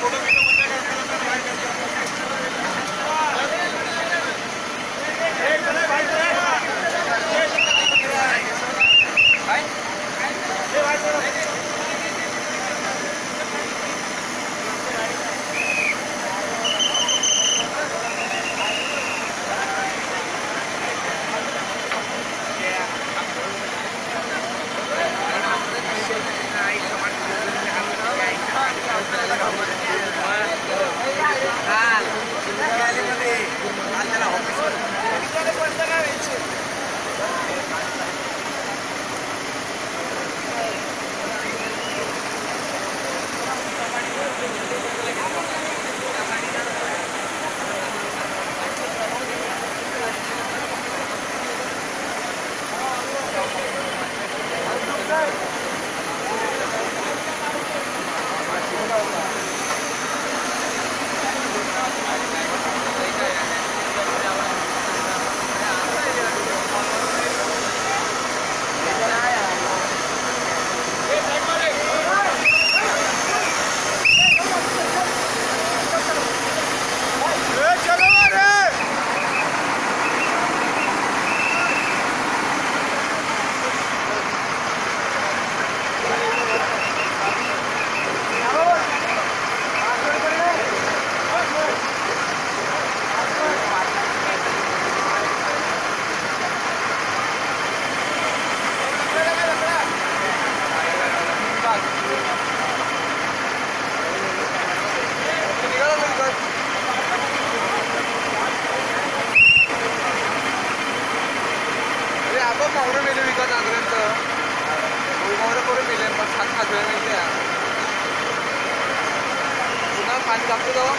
photo video बच्चा का करना है 学側